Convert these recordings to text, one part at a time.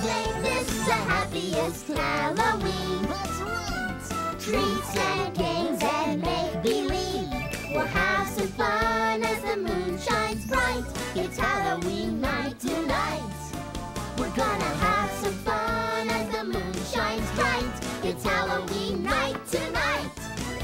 make this the happiest Halloween. Treats and games and make believe. We'll have some fun as the moon shines bright. It's Halloween night tonight. We're gonna have some fun as the moon shines bright. It's Halloween night tonight.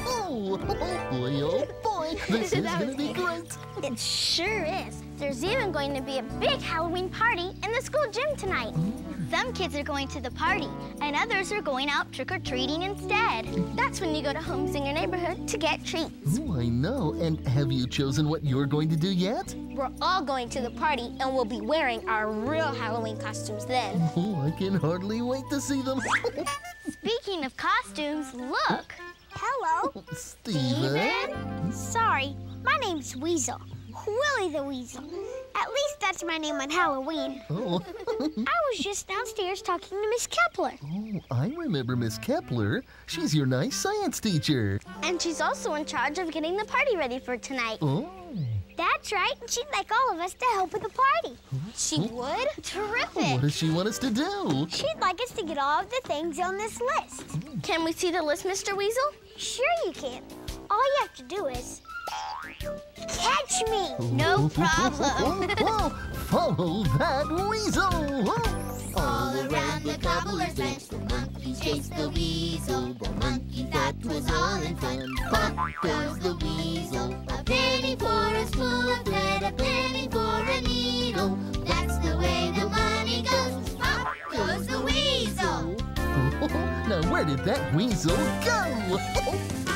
Oh, oh boy, oh This is gonna be great. It sure is. There's even going to be a big Halloween party in the school gym tonight. Oh. Some kids are going to the party, and others are going out trick or treating instead. That's when you go to homes in your neighborhood to get treats. Oh, I know. And have you chosen what you're going to do yet? We're all going to the party, and we'll be wearing our real Halloween costumes then. Oh, I can hardly wait to see them. Speaking of costumes, look. Hello. Stephen? Sorry, my name's Weasel. Willie the Weasel. At least that's my name on Halloween. Oh. I was just downstairs talking to Miss Kepler. oh, I remember Miss Kepler. She's your nice science teacher. And she's also in charge of getting the party ready for tonight. Oh. That's right, and she'd like all of us to help with the party. She oh. would? Terrific. What does she want us to do? She'd like us to get all of the things on this list. Oh. Can we see the list, Mr. Weasel? Sure you can. All you have to do is catch me. No problem. Follow that weasel. All around the cobbler's bench, the monkeys chased the weasel. The monkey thought was all in fun. Pop goes the weasel. A penny for a now, where did that weasel go?